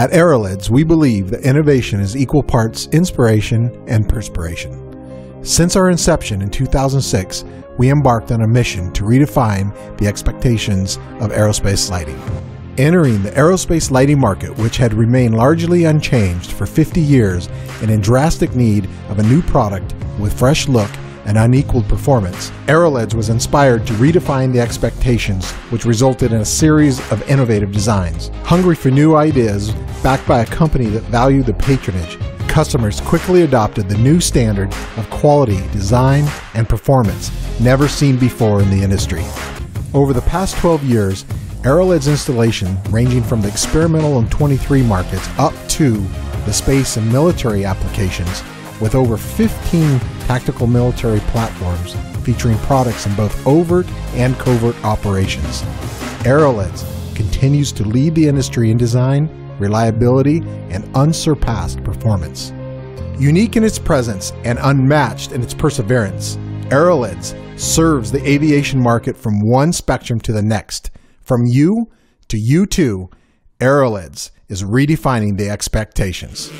At AeroLEDs, we believe that innovation is equal parts inspiration and perspiration. Since our inception in 2006, we embarked on a mission to redefine the expectations of aerospace lighting. Entering the aerospace lighting market, which had remained largely unchanged for 50 years and in drastic need of a new product with fresh look and unequaled performance, AeroLEDs was inspired to redefine the expectations, which resulted in a series of innovative designs. Hungry for new ideas, backed by a company that valued the patronage, customers quickly adopted the new standard of quality, design, and performance never seen before in the industry. Over the past 12 years, AeroLEDs installation, ranging from the experimental and 23 markets up to the space and military applications, with over 15 tactical military platforms featuring products in both overt and covert operations. AeroLEDs continues to lead the industry in design, reliability, and unsurpassed performance. Unique in its presence and unmatched in its perseverance, AeroLEDs serves the aviation market from one spectrum to the next. From you to you too, AeroLEDs is redefining the expectations.